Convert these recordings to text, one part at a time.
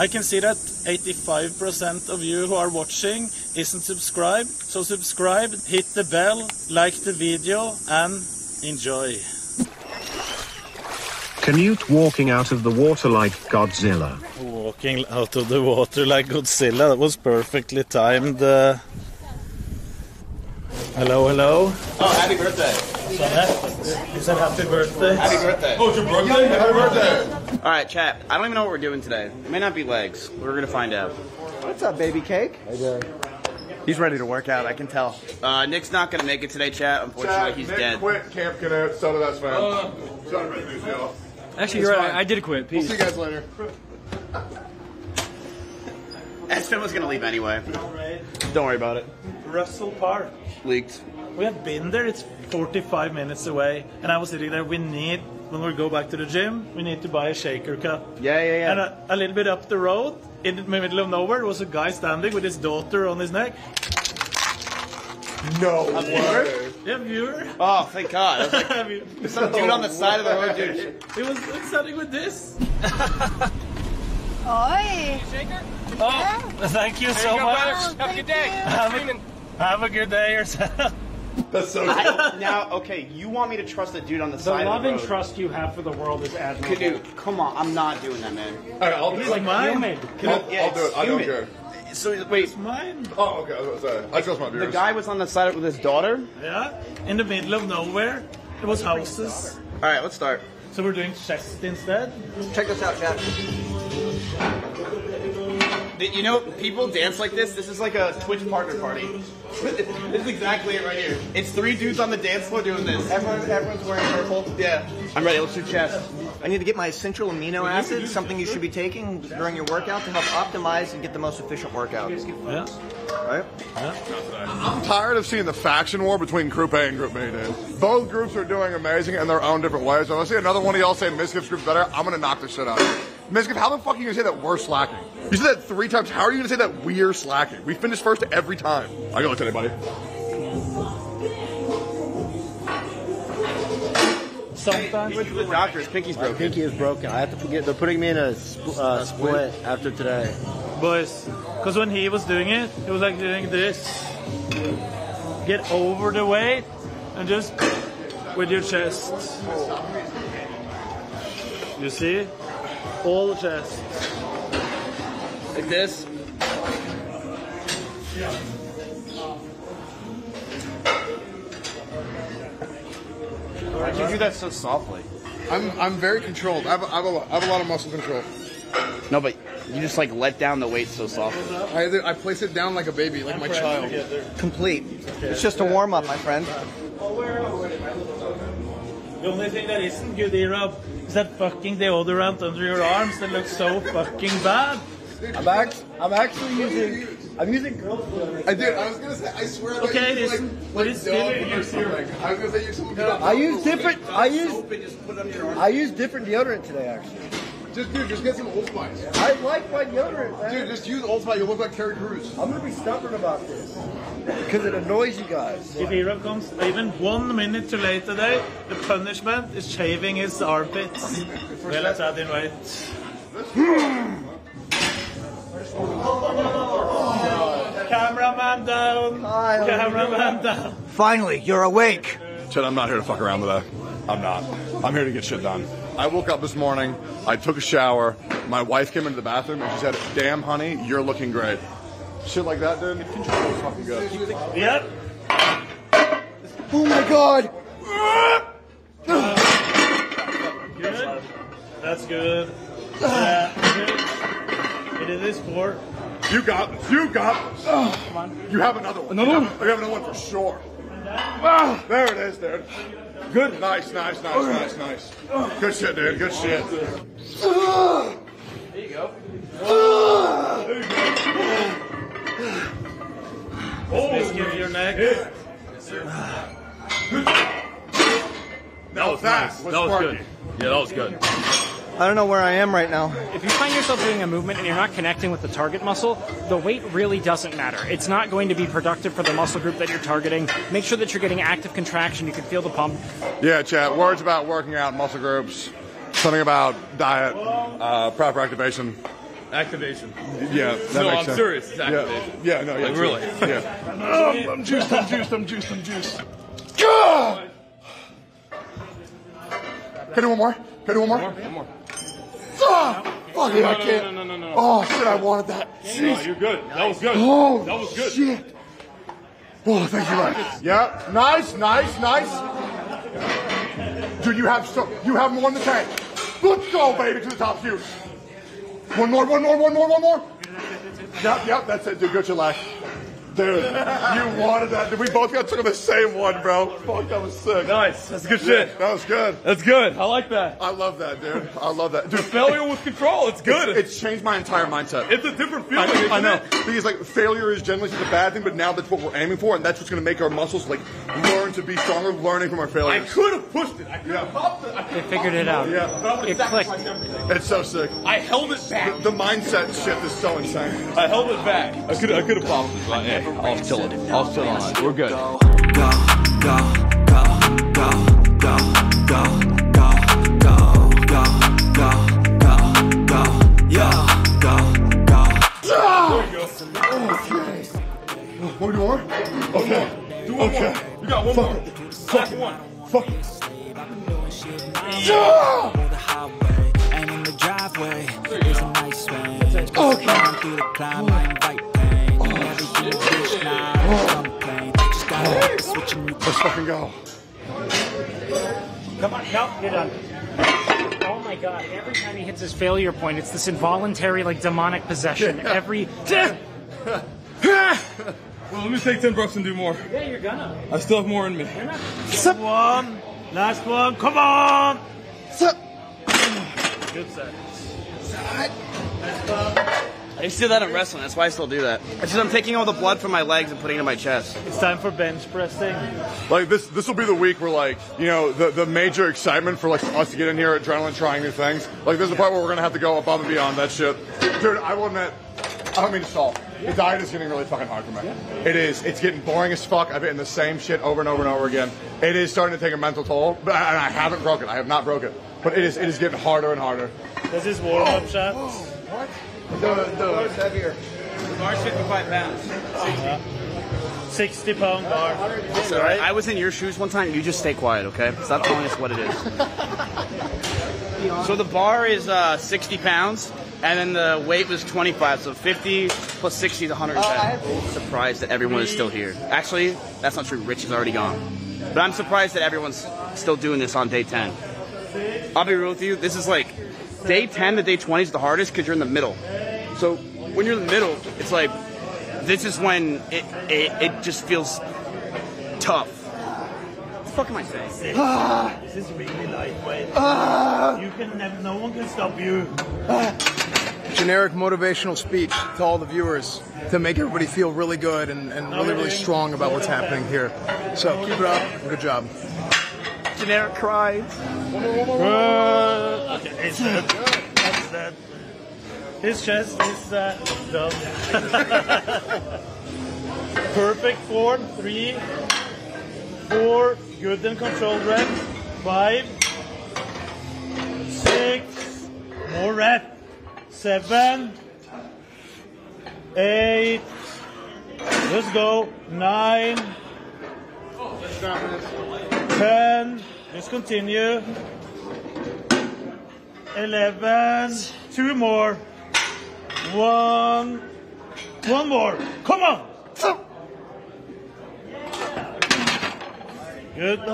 I can see that 85% of you who are watching isn't subscribed. So subscribe, hit the bell, like the video, and enjoy. Knut walking out of the water like Godzilla. Walking out of the water like Godzilla. That was perfectly timed. Uh... Hello, hello. Oh, happy birthday. You said happy birthday. Happy birthday. Oh, it's your birthday? Happy birthday! All right, chat. I don't even know what we're doing today. It may not be legs. We're going to find out. What's up, baby cake? He's ready to work out, I can tell. Uh, Nick's not going to make it today, chat. Unfortunately, he's Nick dead. quit Camp Knut. So did that man. Sorry to break news, y'all. Actually, you're right. I, I did quit. We'll Peace. see you guys later. Espen was going to leave anyway. Don't worry about it. Russell Park. Leaked. We have been there. It's 45 minutes away, and I was sitting there. We need when we go back to the gym, we need to buy a shaker cup. Yeah, yeah, yeah. And a, a little bit up the road, in the middle of nowhere, was a guy standing with his daughter on his neck. No way. Yeah, viewer. Oh, thank God. I was like, Have you- there's some dude on the side of the road, dude. He was standing with this. Oi! Shaker? Oh, Thank you so much. Have a good day. Have a, have a good day yourself. That's so I, now, okay, you want me to trust a dude on the, The side love of and the road? trust you have for the world is admirable. Dude, come on. I'm not doing that, man. All right, I'll do It's it. mine. Human. I'll, Yeah, I'll do it. it's I don't human. care. So, wait. Mine. Oh, okay. I was about. I trust my The guy was on the side with his daughter? Yeah, in the middle of nowhere. There was houses. All right, let's start. So we're doing chest instead. Check this out, chat. You know, people dance like this. This is like a Twitch partner party. this is exactly it right here. It's three dudes on the dance floor doing this. Everyone, everyone's wearing purple. Yeah. I'm ready. Let's do chest. I need to get my essential amino acids, something you should be taking during your workout to help optimize and get the most efficient workout. Yeah. Right? Yeah. I'm tired of seeing the faction war between Group A and Group B, dude. Both groups are doing amazing in their own different ways. So if I see another one of y'all say Mizkif's group's better, I'm gonna knock the shit out of you. Miskiff, how the fuck are you gonna say that we're slacking? You said that three times. How are you gonna say that we're slacking? We finish first every time. I go to anybody. Sometimes. Went to the doctor. His pinky's broken. Pinky is broken. I have to forget. They're putting me in a sp- uh, split after today. boys. Because when he was doing it, he was like doing this. Get over the weight and just with your chest. You see? All chest. Like this. Why'd you do that so softly? I'm I'm very controlled. I have, a, I have, a, lot- I have a lot of muscle control. No, but you just like let down the weight so softly. I I place it down like a baby, like my child. Complete. It's just a warm up, my friend. The only thing that isn't good, Rob, is that fucking deodorant under your arms that looks so fucking bad. I'm, act- I'm actually using. I'm using girls' deodorant. I did. I was gonna say. I swear. I Okay, you this- like, what like is Dove it? or something. I was gonna say you something. I use different. I use. I use different deodorant today. Actually, Just dude, just get some Old Spice. I like my deodorant, man. Dude, just use Old Spice. You look like Terry Crews. I'm gonna be stubborn about this because it annoys you guys. If Rob comes even one minute too late today, the punishment is shaving his armpits. Well, let's add in weight. Cameraman down! Cameraman down! Finally, you're awake. Chad, I'm not here to fuck around with today. I'm not. I'm here to get shit done. I woke up this morning. I took a shower. My wife came into the bathroom and she said, "Damn, honey, you're looking great." Shit like that, dude. Control is fucking good. Yep. Oh my god! Good. That's good. Yeah, good. It is four. You got this. You got this. Come on. You have another one. Another You have, you have another one for sure. Ah, there it is, dude. Good. Nice, nice, nice, nice, nice. Good shit, dude. Good shit. Please give your neck. That was fast. That was good. Yeah, that was good. I don't know where I am right now. If you find yourself doing a movement and you're not connecting with the target muscle, the weight really doesn't matter. It's not going to be productive for the muscle group that you're targeting. Make sure that you're getting active contraction. You can feel the pump. Yeah, chat. Words about working out muscle groups. Something about diet, uh, proper activation. Activation. Yeah, that no, makes I'm sense. serious. It's Yeah, activation. yeah, no, yeah, Like, really. Yeah. Oh, I'm juiced. I'm juiced. I'm juiced. I'm juiced. Ah! Can I do one more? Can I do one more? One more. Ah! Fuck it, I No, no, can't. no, no, no, no, no. Oh shit, I wanted that. No, you're good. That was good. Oh, that was good. shit. Oh, thank you, Lex. Yeah, nice, nice, nice. Dude, you have so you have more in the tank. Let's go, baby, to the top shoot. One more, one more, one more, one more. Yep, yep, that's it, dude. Good Lex. Dude, you wanted that. Dude, we both got took on the same one, bro. Fuck, that was sick. Nice. That's good shit. That was good. That's good. I like that. I love that, dude. I love that. Dude, Failure with control. It's good. It's, it's changed my entire mindset. It's a different feeling. I, isn't I know. it? Because like failure is generally such a bad thing, but now that's what we're aiming for, and that's what's going to make our muscles like learn to be stronger, learning from our failures. I could have pushed it. I could have Yeah. popped it. I They figured it out. Yeah. But I It clicked. everything. It's so sick. I held it back. The, the mindset shift is so insane. I held it back. I could I could have popped it. But hey, I'll chill it. I'll chill on it. We're good. go, go, go, go, go, go, go, go, go, go, go, go, yeah, go, go. Want me more? Okay. Do one Okay. more. You got one more. Last one. Fuck. the highway and in the driveway there's Let's fucking go. Come on, no, you're done. Oh my god, every time he hits his failure point, it's this involuntary, like, demonic possession. Yeah. Every. Well, let me take ten bucks and do more. Yeah, you're gonna. I still have more in me. One. Last one. Come on. Good set. I used to do that in wrestling. That's why I still do that. It's just I'm taking all the blood from my legs and putting it in my chest. It's time for bench pressing. Like this, this will be the week where like you know the the major excitement for like us to get in here, adrenaline, trying new things. Like this is the part where we're gonna have to go above and beyond that shit. Dude, I will admit, I don't mean to stall. The diet is getting really fucking hard for me. It is. It's getting boring as fuck. I've eaten the same shit over and over and over again. It is starting to take a mental toll, but and I haven't broken. I have not broken. But it is. It is getting harder and harder. This is warm up shots. Oh, The the heavier. The bar's 55 pounds. 60 pound bar. Sorry. I was in your shoes one time. You just stay quiet, okay? Stop telling us what it is. so the bar is uh, 60 pounds, and then the weight was 25. So 50 plus 60 is 110. surprised that everyone is still here. Actually, that's not true. Rich is already gone. But I'm surprised that everyone's still doing this on day 10. I'll be real with you. This is like day 10 to day 20 is the hardest because you're in the middle. So when you're in the middle, it's like this is when it it, it just feels tough. What the fuck am I saying? This is ah. really lightweight. Ah. You can never, no one can stop you. Ah. Generic motivational speech to all the viewers to make everybody feel really good and, and really, really strong about what's happening here. So keep it up. Good job. Generic cries. Uh, okay, it's dead. That's dead. His chest is uh, done. Perfect form. Three, four, good and controlled reps. Five, six, more reps. Seven, eight, let's go. Nine, ten, let's continue. 11, two more, one, one more. Come on! Good,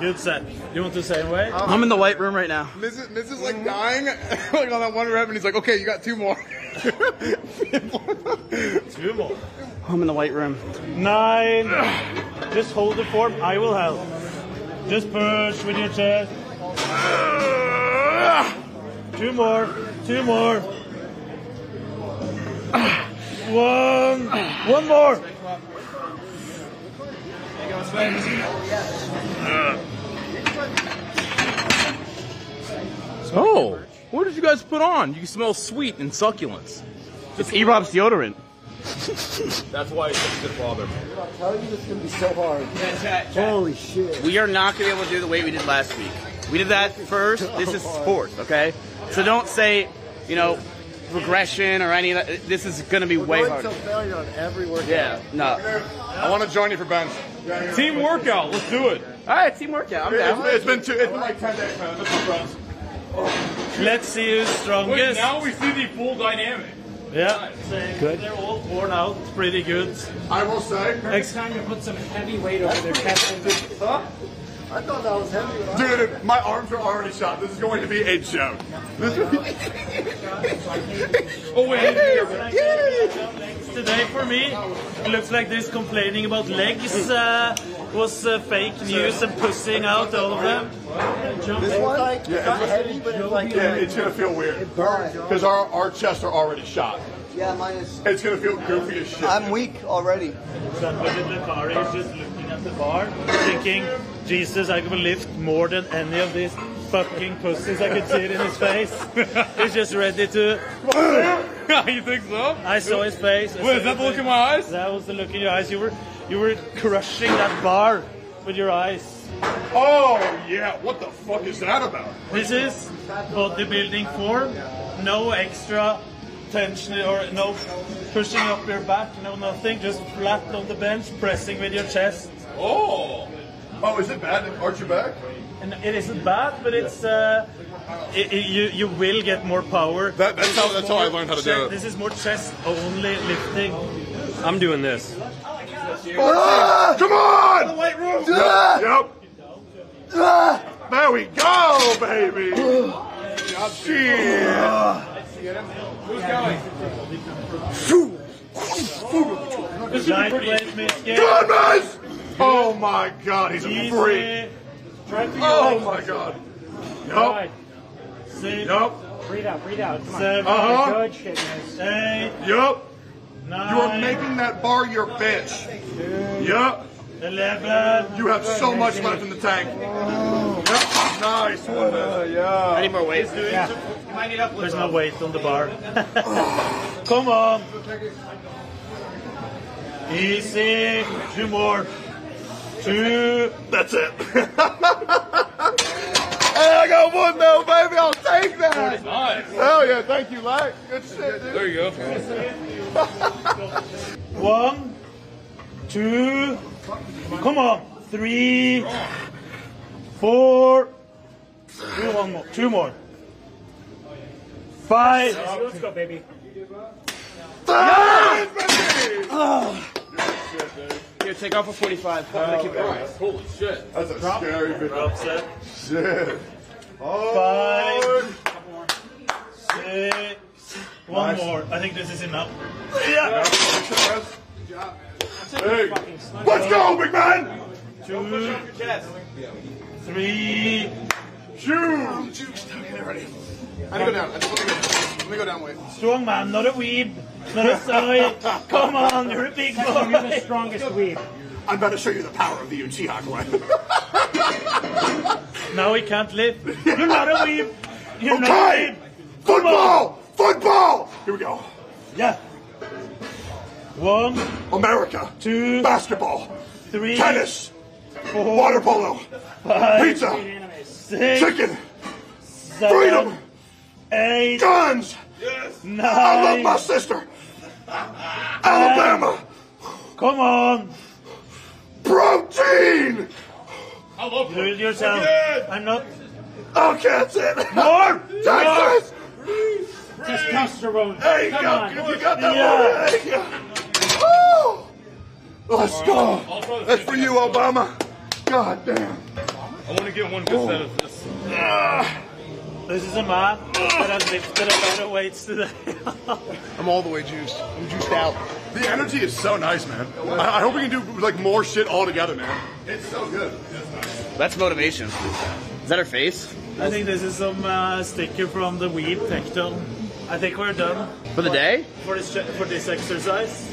good set. You want to say way? Um, I'm in the white room right now. Miz is, Miz is like dying, like on that one rep, and he's like, "Okay, you got two more." Two more. I'm in the white room. Nine. Just hold the form. I will help. Just push with your chest. Two more. Two more. One. One more. Uh. Oh, what did you guys put on? You smell sweet and succulents. It's E-Rob's deodorant. That's why it's such a good father. I'll tell you, this is gonna be so hard. Holy shit. We are not going to be able to do the weight we did last week. We did that first. This is sport, okay? So don't say, you know, regression or any of that. This is gonna be way harder. failure on every workout. Yeah, no. I want to join you for bench. Team workout. Let's do it. All right, team workout. I'm It's, down. it's been two. It's been like ten days, man. Let's be friends. Let's see who's Wait, strongest. now we see the full dynamic. Yeah, good. They're all worn out, pretty good. I will say, Next time you put some heavy weight over their chest. I thought that was heavy. dude, my arms are already shot. This is going to be a joke. This Oh wait. Yay! Today for me, it looks like this complaining about legs uh, was uh, fake news and pussing out all of them. This one, like, Yeah, not it's- heavy, but it's like, yeah, it's gonna feel weird It burns. because our our chests are already shot. Yeah, mine is. It's gonna feel goofy as shit. I'm weak already. Somebody in the car is just looking at the bar, thinking, Jesus, I can lift more than any of these fucking pussies. I could see it in his face. He's just ready to. you think so? I saw his face. I Wait, is that the look face. in my eyes? That was the look in your eyes. You were, you were crushing that bar with your eyes. Oh yeah, what the fuck is that about? This is bodybuilding form. No extra tension or no pushing up your back. No nothing. Just flat on the bench, pressing with your chest. Oh. Oh, is it bad to arch your back? And it isn't bad, but it's uh, it, it- you you will get more power. That, that's This how is that's how I learned how to do it. This is more chest only lifting. I'm doing this. Ah, come on! The weight room. Yep. Ah, There we go, baby. Shit. Who's going? This Lightweight Michigan. Goodness! Oh my god, he's a freak. Try to Oh my god. Right. Yup. Six, Yup. Breathe out, breathe out. Come on. seven, Uh-huh. Good shit, guys. eight, Yup. nine, You are making that bar your bitch. Yup. eleven. You have so much left in the tank. Yep. Nice one, man. I need more weight. There's no weight on the bar. Come on. Easy. Two more. Two. That's it. hey, I got one though, baby. I'll take that. Nice. Hell yeah, thank you, Light. Good shit, dude. There you go. One. Two. Come on. Three. Four. Do one more. Two more. Five. Let's go, baby. Here, take off a 45. I'm gonna keep. Holy shit. That's a scary bit. Drop set. Shit. Five. Six. One more. I think this is enough. Yeah. Good job, man. Hey, let's go, big man. Two. Three. Shoot. I need to go down. I just want to go. Let me go down. Wait. Strong man, not a weeb. Not a soy. Come on, you're a big You're the boy. strongest weeb. I'm about to show you the power of the Uchiha clan. Now he can't live. You're not a weeb. You're not a weeb. Football. Football. Here we go. Yeah. One, America. two, Basketball. three, Tennis. four, Water polo. five, Pizza. six, Chicken. seven, Freedom. Eight, Guns. I love my sister. Alabama. Come on. Protein. I love Do it yourself. Again. I'm not. Oh, okay, that's it. More. Texas. Testosterone. There you Come go. on. You got that Yeah. one. There you go. Woo. Let's go. That's for you, Obama. God damn. I want to get one good set of this. Ah. This is a man that has lifted a lot of weights today. I'm all the way juiced. I'm juiced out. The energy is so nice, man. I, I hope we can do like more shit all together, man. It's so good. That's motivation. Is that her face? I think this is some uh, sticker from the Weeb Tectone. I think we're done For the day? for this for this exercise.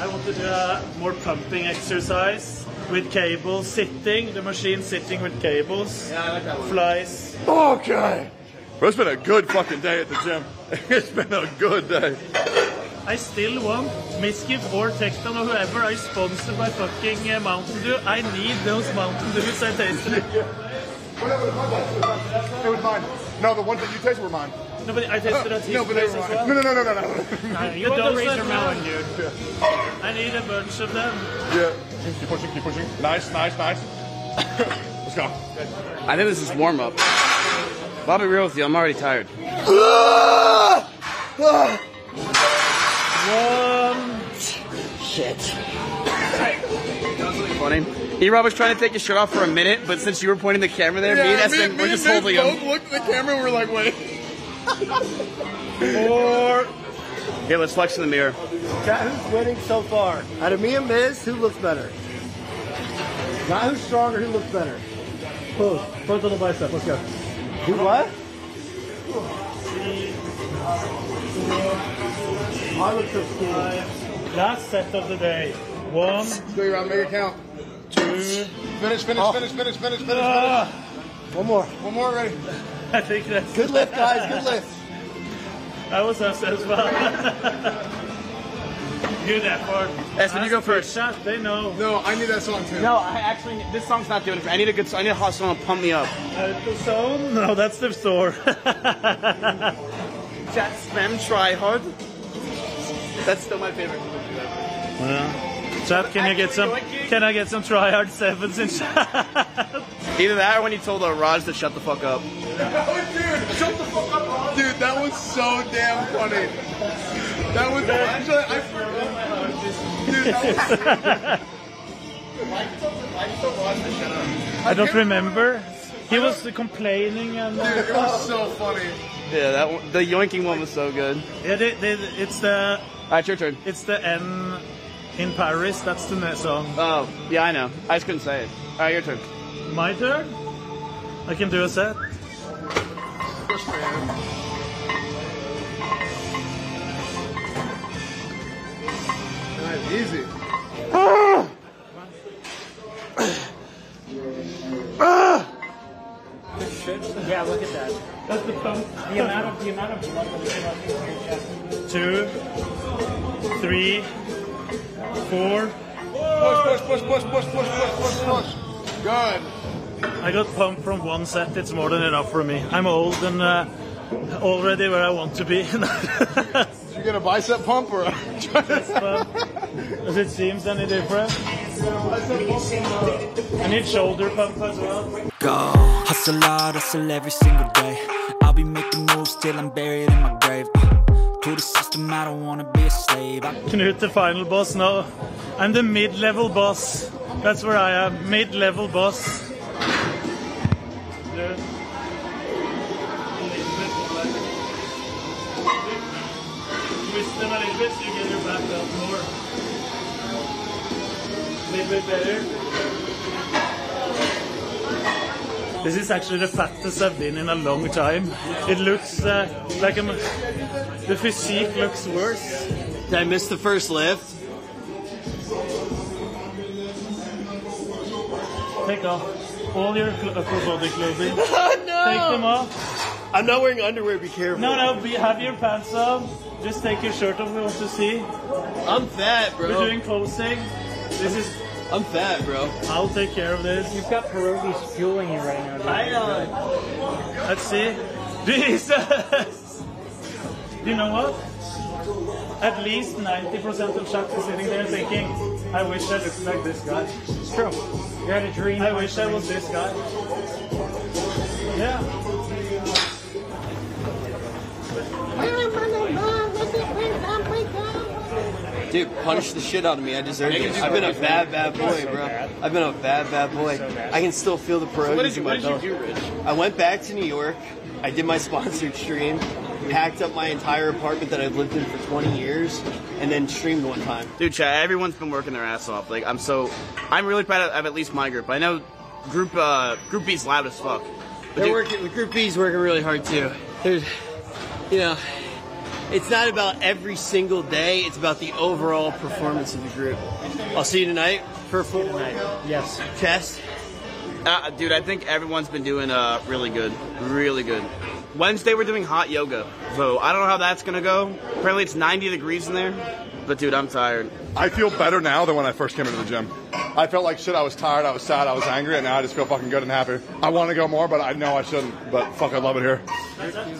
I want to do a more pumping exercise with cables sitting, the machine sitting with cables. Yeah, I like that one. Flies. Okay. Well, it's been a good fucking day at the gym. It's been a good day. I still want Mizkif or Tectone or whoever is sponsored by fucking uh, Mountain Dew. I need those Mountain Dews I tasted. It was mine. No, the ones that you tasted were mine. No, but I tested at his No, but place never as well. No, no, no, no, no. Uh, you What don't does raise that your mean? melon, dude. I need a bunch of them. Yeah. Keep pushing, keep pushing. Nice, nice, nice. Let's go. I think this is warm up. I'll be real with you. I'm already tired. One. Funny. E-Rob was trying to take his shirt off for a minute, but since you were pointing the camera there, me and Espen, we're just holding him. both looked at the camera and we're like, wait. Four. Here, let's flex in the mirror. Chat, who's winning so far? Out of me and Miz, who looks better? Not who's stronger, who looks better? Pose. Pose on the bicep. Let's go. Do what? I look so cool. Last set of the day. One, Go around, make it count. Two. Finish, finish, Oh. finish, finish, finish, finish, Ah, finish. One more. One more, ready? I think that's Good lift, guys. Good lift. That was us as well. Good effort. Espen, you go first. Shot, they know. No, I need that song too. No, I actually, this song's not doing it for me. I need a good song. I need a hot song to pump me up. Uh, the zone? No, that's the store. Chat spam try hard. That's still my favorite. well, chat, can you get some? Can I get some tryhard sevens in chat? Either that or when you told uh, Raj to shut the fuck up. dude, shut the fuck up, Ron. Dude, that was so damn funny. That was actually, I forgot. Dude, that was. I don't remember. He was complaining and. Dude, it was so funny. Yeah, that one, the yoinking one was so good. Yeah, they, they, it's the All right, your turn. it's the N in Paris. That's the next song. Oh, yeah, I know. I just couldn't say it. All right, your turn. My turn. I can do a set. Push, man. Nice, easy. Yeah, look at that. That's the pump. The amount of the amount of blood that is up in your chest. Two, three, four. Push, push, push, push, push, push, push, push, push. Good. I got pumped from one set. It's more than enough for me. I'm old and uh, already where I want to be. Did you get a bicep pump or a Does it seem any different? I need shoulder pump as well. Go. Hustle hard, hustle every single day. I'll be making moves till I'm buried in my grave. To the system, I don't wanna be a slave. I Knut, the final boss. No, I'm the mid-level boss. That's where I am. Mid-level boss. Yeah. Twist them a little bit so you get your back up more. A little bit better. This is actually the fattest I've been in a long time. It looks uh, like I'm. The physique looks worse. Did I miss the first lift? Take off all your cl- upper body clothing. Oh, no! Take them off. I'm not wearing underwear. Be careful. No, no, be, have your pants on. Just take your shirt off. We want to see. I'm fat, bro. We're doing posing. This is. I'm fat, bro. I'll take care of this. You've got pierogies fueling you right now. dude. I know. Let's see. Jesus. You know what? At least 90% of chat is sitting there thinking, I wish I looked like this guy. It's true. You had a dream. I wish I was this guy. Yeah. Dude, punish the shit out of me. I deserve it. I've been a bad, bad boy, bro. I've been a bad, bad boy. I can still feel the did in what my did you do, Rich? I went back to New York. I did my sponsored stream, packed up my entire apartment that I've lived in for 20 years, and then streamed one time. Dude, chat, everyone's been working their ass off. Like, I'm so, I'm really proud of, of at least my group. I know group, uh, group B's loud as fuck. But They're dude, working. Group B's working really hard too. There's, you know, it's not about every single day. It's about the overall performance of the group. I'll see you tonight for a full Yes. test. Uh, dude, I think everyone's been doing uh, really good, really good. Wednesday we're doing hot yoga, so I don't know how that's gonna go. Apparently it's 90 degrees in there, but dude, I'm tired. I feel better now than when I first came into the gym. I felt like shit. I was tired. I was sad. I was angry, and now I just feel fucking good and happy. I want to go more, but I know I shouldn't. But fuck, I love it here.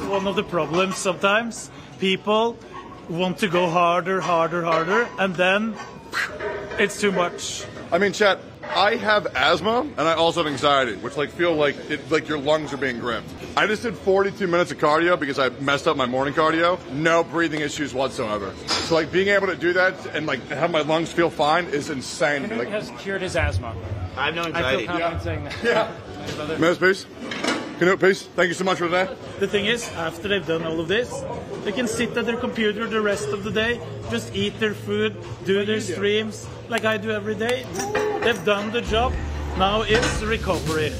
One of the problems sometimes people want to go harder, harder, harder, and then it's too much. I mean, chat. I have asthma and I also have anxiety, which like feel like it, like your lungs are being gripped. I just did 42 minutes of cardio because I messed up my morning cardio. No breathing issues whatsoever. So like being able to do that and like have my lungs feel fine is insane. Knut Like, has cured his asthma. I have no anxiety. I feel confident saying that. yeah. Miz, peace. Knut, peace. Thank you so much for that. The thing is, after they've done all of this, they can sit at their computer the rest of the day, just eat their food, do their streams like I do every day. They've done the job. Now it's recovery.